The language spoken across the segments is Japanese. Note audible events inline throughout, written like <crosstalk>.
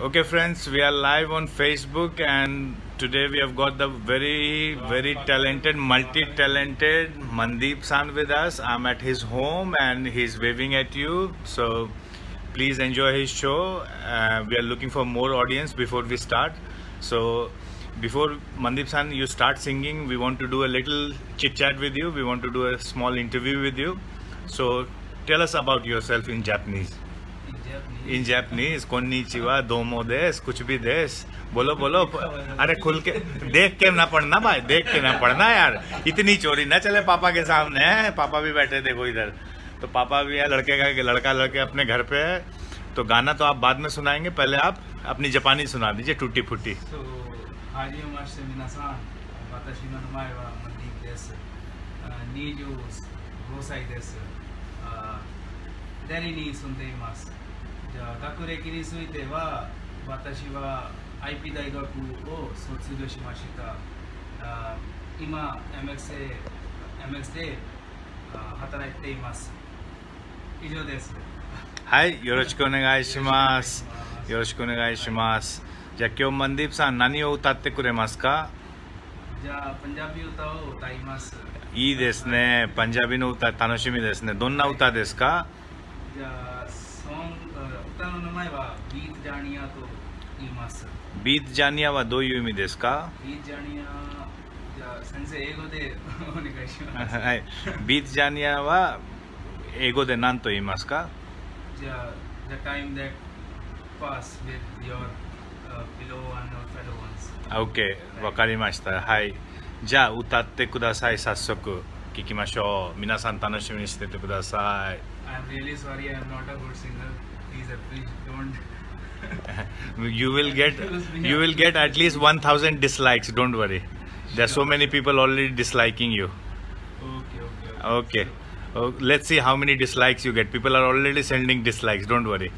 Okay, friends, we are live on Facebook, and today we have got the very, very talented, multi talented Mandeep San with us. I'm at his home and he's waving at you. So please enjoy his show. Uh, we are looking for more audience before we start. So before Mandeep San, you start singing, we want to do a little chit chat with you. We want to do a small interview with you. So tell us about yourself in Japanese. In Japanese कोन्नीचिवा दोमो देश कुछ भी देश बोलो बोलो अरे खुल के देख के ना पढ़ना भाई देख के ना पढ़ना यार इतनी चोरी ना चले पापा के सामने पापा भी बैठे देखो इधर तो पापा भी है लड़के का लड़का लड़के अपने घर पे है तो गाना तो आप बाद में सुनाएँगे पहले आप अपनी जापानी सुना दीजिए टूटी फूटी so, じゃあ、学歴については、私は IP 大学を卒業しました。あ今、MX で MX であ働いています。以上です。はいよろしくお願いしますよろしくお願いしますじゃあ今日マンディープさん何を歌ってくれますか？じゃあ、パンジャビ歌を歌います。いいですねパンジャビの歌楽しみですねどんな歌ですか？じゃあ、前はビートジャニアと言います。ビートジャニアはどういう意味ですか？ビートジャニア、じゃあ先生、英語でお願いします。はい。ビートジャニアは英語で何と言いますか？じゃあ、the time that pass with your、uh, below and fellow ones。OK わかりました。はい。じゃあ歌ってください。早速聞きましょう。皆さん楽しみにしててください。I'm really sorry, I'm not a good singer. Please, please don't. <laughs> you will get you will get at least 1000 dislikes don't worry. There are so many people already disliking you. Okay, okay, okay. okay. Oh, let's see how many dislikes you get. People are already sending dislikes don't worry.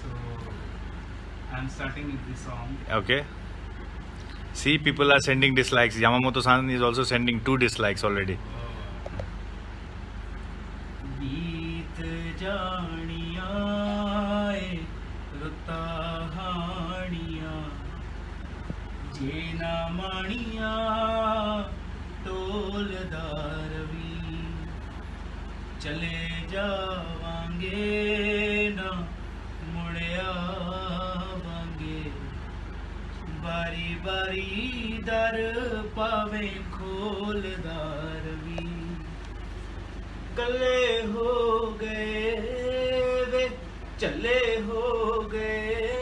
So, I'm starting with this song. okay. See people are sending dislikes. Yamamoto san is also sending two dislikes already oh, ਮਾਣੀਆਂ ਢੋਲ ਢੋਲਦਾਰ ਵੀ। ਚਲੇ ਜਾਵਾਂਗੇ ਨਾ ਮੁੜਿਆਵਾਂਗੇ ਬਾਰੀ ਬਾਰੀ ਦਰ ਪਾਵੇ ਖੋਲਦਾਰ ਵੀ। ਕੱਲੇ ਹੋ ਗਏ ਵੇ, ਚੱਲੇ ਹੋ ਗਏ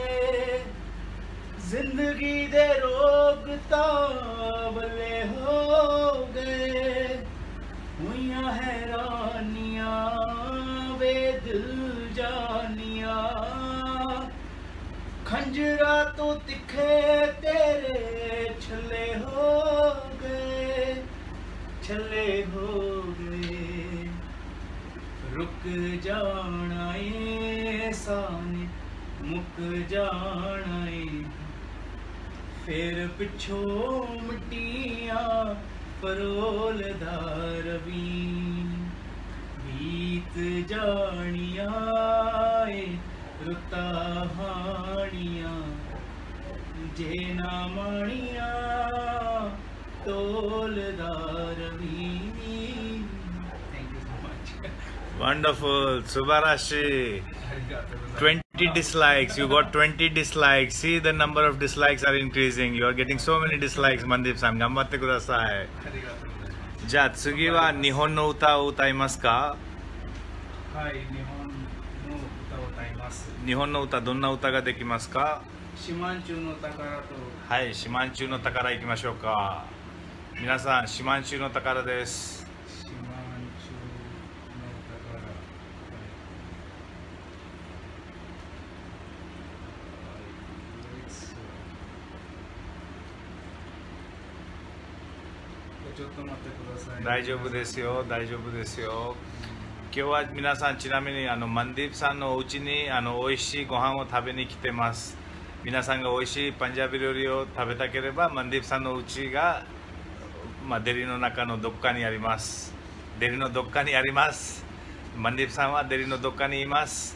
ਜ਼ਿੰਦਗੀ ਦੇ ਰੋਗ ਤਾਂ ਬੱਲੇ ਹੋ ਗਏ। ਹੋਈਆਂ ਹੈਰਾਨੀਆਂ ਵੇ ਦਿਲ ਜਾਨੀਆਂ ਖੰਜਰਾ ਤੋਂ ਤਿੱਖੇ ਤੇਰੇ ਛੱਲੇ ਹੋ ਗਏ, ਛੱਲੇ ਹੋ ਗਏ। ਰੁਕ ਜਾਣਾ ਏ ਸਾਨੇ, ਮੁੱਕ ਜਾਣਾ ਏ पिछो मिट्टियां परोलदार भी बीत जानिया ए रुता हानिया जे ना मानिया तोलदार भी thank you so much wonderful subarashi 20 dislikes you got 20 dislikes see the number of dislikes are increasing you are getting so many dislikes mandeep san gambatte kudasai。じゃあ次は日本の歌を歌いますかはい、日本の歌を歌います。日本の歌どんな歌ができますか四万中の宝とはい四万中の宝いきましょうか皆さん四万中の宝です四万中の宝。ちょっと待ってください。大丈夫ですよ大丈夫ですよ。今日は皆さんちなみにあのマンディープさんのお家にあの美味しいご飯を食べに来てます。皆さんが美味しいパンジャビ料理を食べたければマンディープさんのお家が、まあ、デリの中のどっかにあります。デリのどっかにあります。マンディープさんはデリのどっかにいます。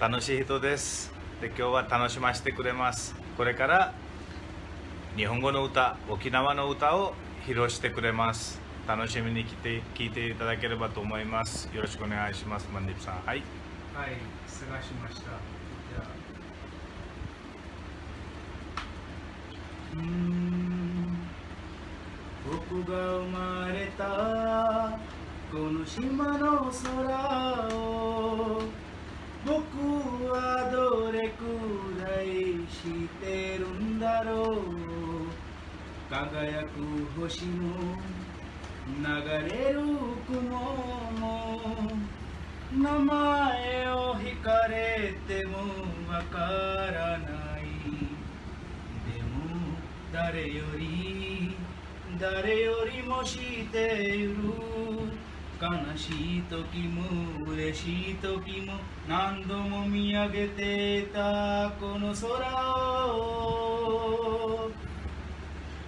楽しい人です。で今日は楽しませてくれます。これから日本語の歌沖縄の歌を披露してくれます。楽しみに来て聞いていただければと思います。よろしくお願いします。マンディプさん。はい。はい。探しました。じゃあ。うん。僕が生まれたこの島の空を僕はどれくらい知ってるんだろう。輝く星も流れる雲も名前を聞かれてもわからない。でも誰より誰よりも知っている。悲しい時も嬉しい時も何度も見上げてたこの空を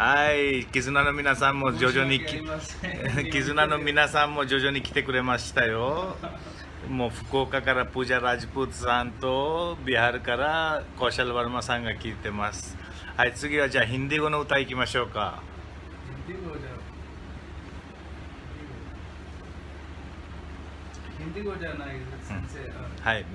はい、絆の皆さんも徐々に、<laughs> 絆の皆さんも徐々に来てくれましたよ。もう福岡からプジャ・ラジプーツさんと、ビハルからコーシャル・バルマさんが聞いてます。はい、次はじゃあヒンディー語の歌いきましょうか。ヒンディー語じゃない、先生。はい。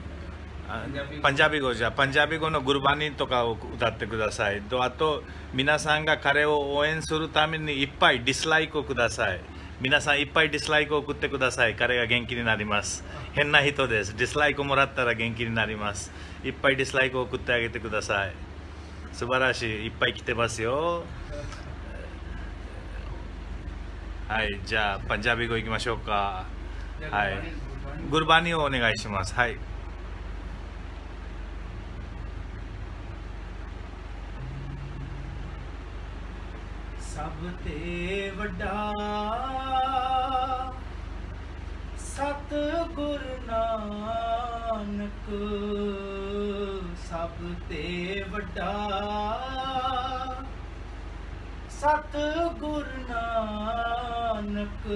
パンジャビ語じゃあパンジャビ語のグルバニとかを歌ってくださいとあと皆さんが彼を応援するためにいっぱい dislike をください皆さんいっぱい dislike を送ってください彼が元気になります変な人です dislike をもらったら元気になりますいっぱい dislike を送ってあげてください素晴らしいいっぱい来てますよはいじゃあパンジャビ語いきましょうかはいグルバニをお願いしますはい ਤੇ ਵੱਡਾ। ਸਤ ਗੁਰ ਨਾਨਕ ਸਭ ਤੇ ਵੱਡਾ। ਸਤ ਗੁਰ ਨਾਨਕ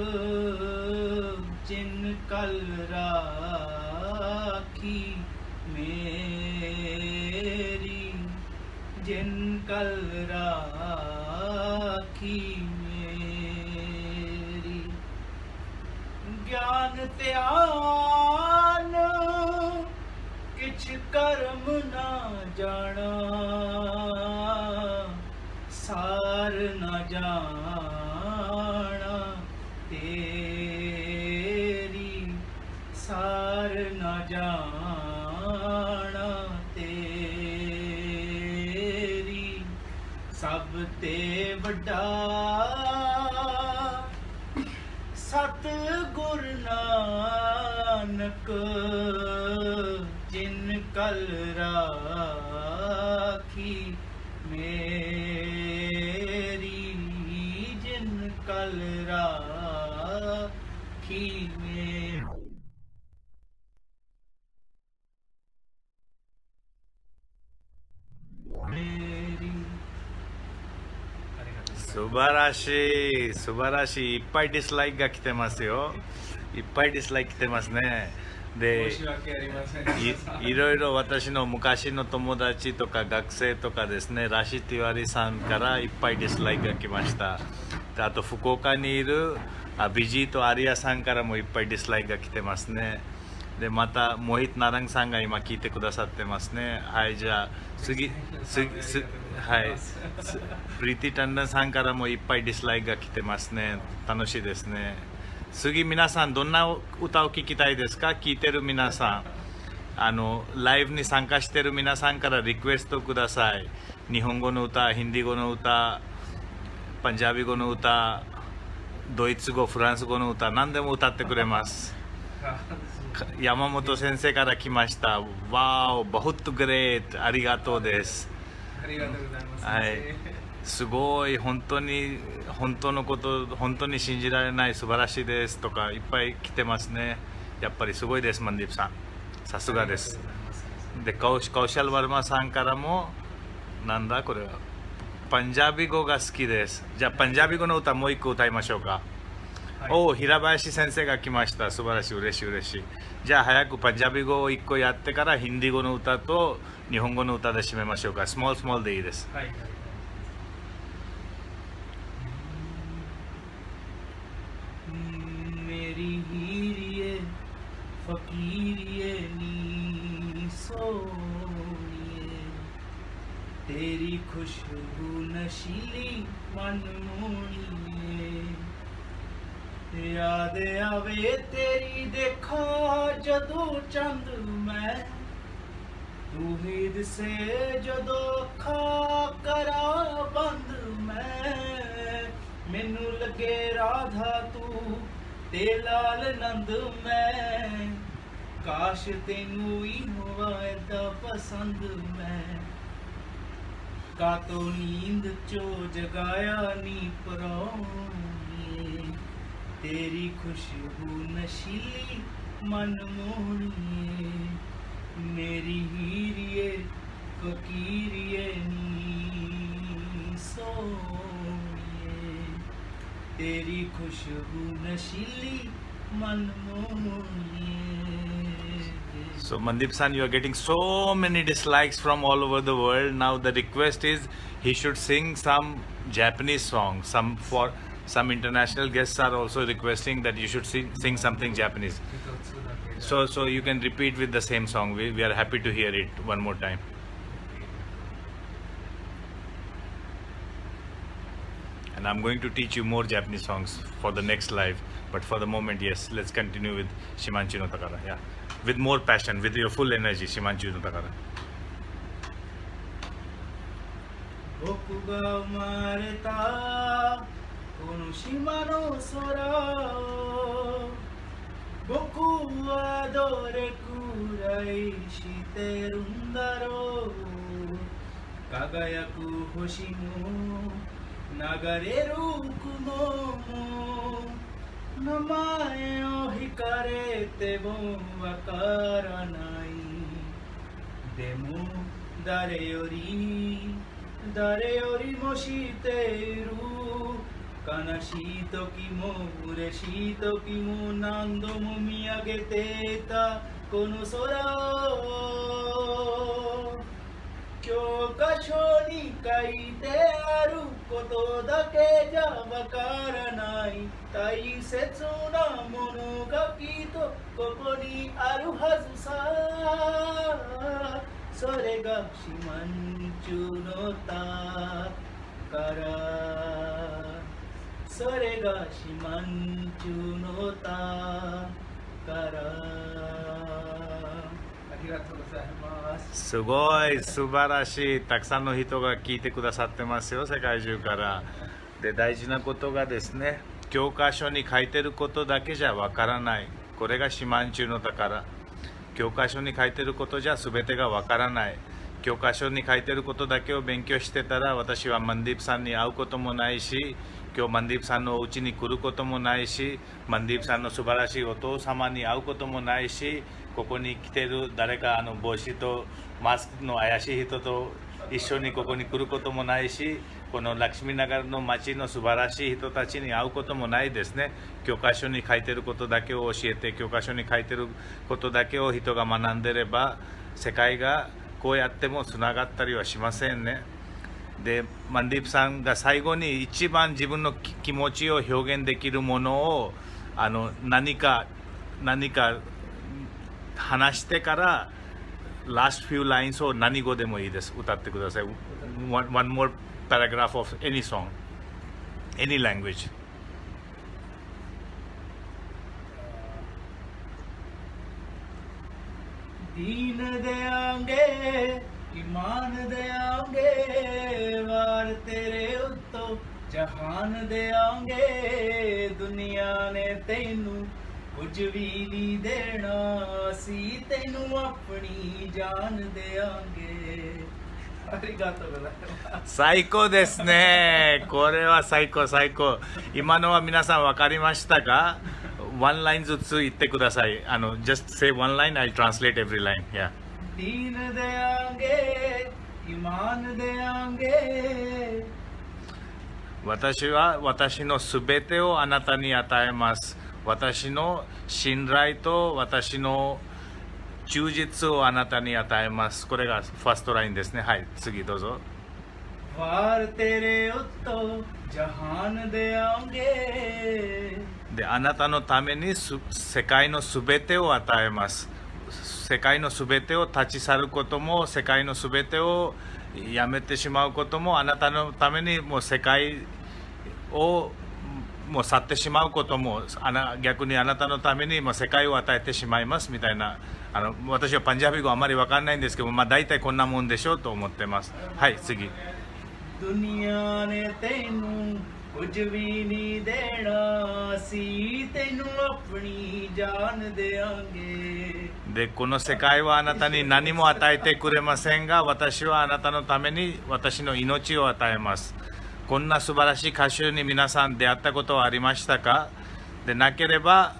ਜਿਨ ਕਲ ਰਾਖੀ ਮੇਰੀ। ਜਿਨ ਕਲ ਰਾਖੀ ਰਾਖੀ ਮੇਰੀ। ਗਿਆਨ ਧਿਆਨ, ਕਿਛ ਕਰਮ ਨਾ ਜਾਣਾ, ਸਾਰ ਨਾ ਜਾਣਾ, ਤੇਰੀ ਸਾਰ ਨਾ ਜਾਣਾ। ਤੇ ਵੱਡਾ। ਸਤ ਗੁਰ ਨਾਨਕ ਜਿਨ ਕਲ ਰਾਖੀ। 素晴らしい。素晴らしい。いっぱい dislike が来てますよ。いっぱい dislike 来てますね。で申し訳ありませんいいろいろ私の昔の友達とか学生とかですねラシティワリさんからいっぱい dislike が来ました。であと福岡にいるあビジーとアリアさんからもいっぱい dislike が来てますねでまたモヒットナランさんが今聞いてくださってますね。はいじゃあ次次次はいプリティタンダンさんからもいっぱいディスライクが来てますね。楽しいですね。次皆さんどんな歌を聴きたいですか？聞いてる皆さん。あのライブに参加してる皆さんからリクエストください。日本語の歌ヒンディー語の歌パンジャビ語の歌ドイツ語フランス語の歌何でも歌ってくれます。<laughs> 山本先生から来ました。わーお、ボットグレート、ありがとうです。ありがとうございます。はいすごい、本当に、本当のこと、本当に信じられない、素晴らしいですとか、いっぱい来てますね。やっぱりすごいです、マンディープさん。さすがです。で、カウシカウシャルワルマさんからも、なんだこれは。パンジャビ語が好きです。じゃあ、パンジャビ語の歌もう一個歌いましょうか。はいおお、平林先生が来ました。素晴らしい、嬉しい、嬉しい。じゃあ、早くパンジャビ語を一個やってから、ヒンディー語の歌と日本語の歌で締めましょうか。スモールスモールでいいです。はいはいमेरी हीरिए फकीरिए नी सोनिए तेरी खुशबू नशीली मनमोनिए ਯਾਦ ਆਵੇ ਤੇਰੀ ਦੇਖਾਂ ਜਦੋਂ ਚੰਦ ਮੈਂ। ਤੂੰ ਹੀ ਦਿਸੇ ਜਦੋਂ ਖਾ ਕਰਾ ਬੰਦ ਮੈਂ। ਮੈਨੂੰ ਲੱਗੇ ਰਾਧਾ ਤੂੰ ਤੇ ਲਾਲ ਨੰਦ ਮੈਂ। ਕਾਸ਼ ਤੈਨੂੰ ਹੀ ਹੋਵੇ ਤਾਂ ਪਸੰਦ ਮੈਂ। ਕਾਤੋਂ ਨੀਂਦ ਚੋ ਜਗਾਇਆ ਨੀ ਪਰੋਣੀ। तेरी खुशबू नशीली मन मोहनी मेरी हीरिए फकीरिए नी सोए तेरी खुशबू नशीली मन मोहनी So Mandip San, you are getting so many dislikes from all over the world. Now the request is he should sing some Japanese song, some for some international guests are also requesting that you should sing, sing something Japanese. So so you can repeat with the same song. We, we are happy to hear it one more time. And I'm going to teach you more Japanese songs for the next live. But for the moment, yes, let's continue with Shimanchi no Takara. Yeah. With more passion, with your full energy, Shimanchi no Takara. 僕が生まれた この島の空僕はどれくらいしてるんだろう。輝く星も流れる雲も名前を惹かれてもわからない。でも誰より誰よりも知っている。悲しい時も嬉しい時も何度も見上げてた。この空を教科書に書いてあることだけじゃわからない。大切なものがきっとここにあるはずさ。それが四万十の宝。それが四万十の宝ありがとうございます。すごい素晴らしいたくさんの人が聞いてくださってますよ世界中から。で大事なことがですね教科書に書いてることだけじゃわからない。これが四万中の宝教科書に書いてることじゃ全てがわからない。教科書に書いてることだけを勉強してたら私はマンディープさんに会うこともないし今日マンディープさんのお家に来ることもないしマンディープさんの素晴らしいお父様に会うこともないしここに来てる誰かあの帽子とマスクの怪しい人と一緒にここに来ることもないしこのラクシミナガルの街の素晴らしい人たちに会うこともないですね教科書に書いてることだけを教えて教科書に書いてることだけを人が学んでれば世界がこうやってもつながったりはしませんねでマンディープさんが最後に一番自分のき気持ちを表現できるものをあの何か何か話してから last few lines を何語でもいいです歌ってください one, one more paragraph of any song any language दीन देंगे ईमान देंगे वार तेरे ਜਹਾਨ ਦੇ ਆਂਗੇ ਦੁਨੀਆ ਨੇ ਤੈਨੂੰ ਕੁਝ ਵੀ ਨਹੀਂ ਦੇਣਾ ਸੀ ਤੈਨੂੰ ਆਪਣੀ ਜਾਨ ਦੇਾਂਗੇ。最高ですね。これは最高最高。今のは皆さん分かりましたか ?1 line ずつ言ってください。あの、just say one line, I'll translate every line. Yeah. デン、ン。私は私のすべてをあなたに与えます。私の信頼と私の忠実をあなたに与えます。これが first line ですね。はい、次どうぞ。で、あなたのために世界のすべてを与えます。世界のすべてを立ち去ることも世界のすべてをやめてしまうこともあなたのためにもう世界をもう去ってしまうこともあな逆にあなたのためにもう世界を与えてしまいますみたいなあの私はパンジャビ語あまり分かんないんですけど、まあ、大体こんなもんでしょうと思ってますはい次 ਦੁਨੀਆ ਨੇ ਤੈਨੂੰ ਕੁਝ ਵੀ ਨਹੀਂ ਦੇਣਾ ਸੀ ਤੈਨੂੰ ਆਪਣੀ ਜਾਨ ਦੇਾਂਗੇ でこの世界はあなたに何も与えてくれませんが私はあなたのために私の命を与えます。こんな素晴らしい歌手に皆さん出会ったことはありましたか？でなければ、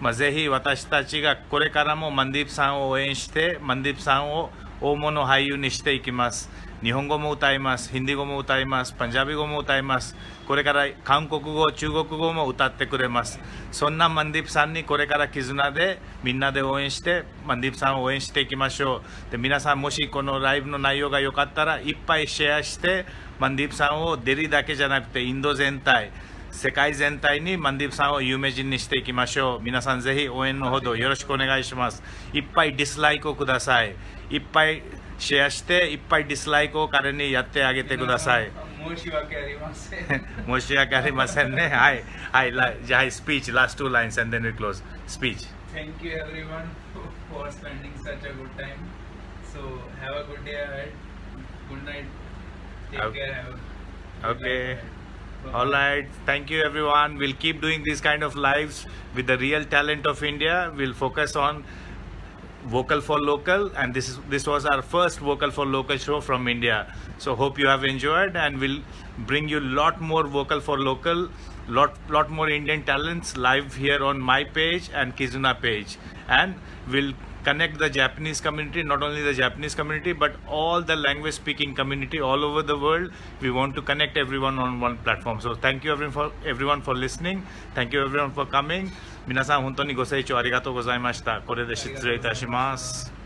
まあ、ぜひ私たちがこれからもマンディープさんを応援してマンディープさんを大物俳優にしていきます。日本語も歌いますヒンディー語も歌いますパンジャビ語も歌います。これから韓国語中国語も歌ってくれます。そんなマンディープさんにこれから絆でみんなで応援してマンディープさんを応援していきましょう。で皆さんもしこのライブの内容が良かったらいっぱいシェアしてマンディープさんをデリだけじゃなくてインド全体世界全体にマンディープさんを有名人にしていきましょう。皆さんぜひ応援のほどよろしくお願いします。いっぱいディスライクをください。いっぱいシェアしていっぱいディスライクを彼にやってあげてください申し訳ありません申し訳ありませんねはいはいらじゃあはいスピーチ last <laughs> two lines and then we close speech Thank you everyone for spending such a good time. So have a good day ahead. Good night. Take Okay. care. Have a good Okay. night ahead. Bye-bye. All right. Thank you, everyone. We'll keep doing these kind of lives with the real talent of India. We'll focus on vocal for local, and this is this was our first vocal for local show from India. So hope you have enjoyed, and we'll bring you lot more vocal for local, lot lot more Indian talents live here on my page and Kizuna page, and we'll connect the Japanese community, not only the Japanese community, but all the language speaking community all over the world. We want to connect everyone on one platform. So thank you everyone for, everyone for listening. Thank you everyone for coming. 皆さん本当にご清聴ありがとうございました。これで失礼いたします。